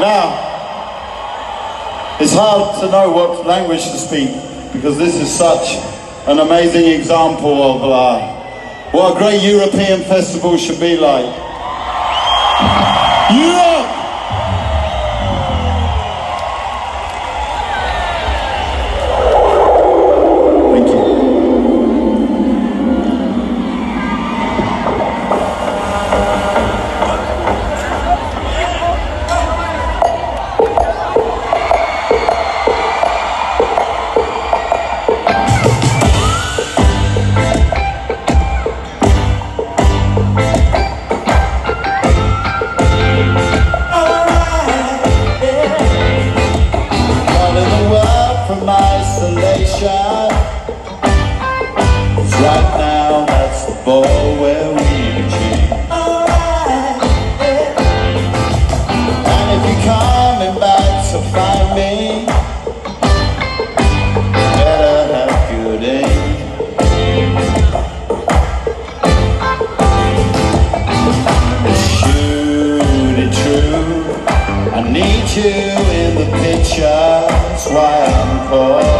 Now, it's hard to know what language to speak because this is such an amazing example of uh, what a great European festival should be like. Isolation. 'Cause right now that's the ball where we. And if you're coming back to find me, better have good aim. True. I need you in the picture. That's why I'm calling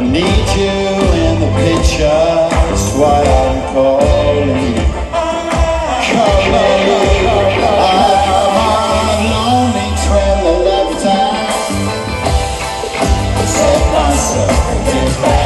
Need you in the picture. That's why I'm calling you. Calling you. I'm a lonely the time. Set myself to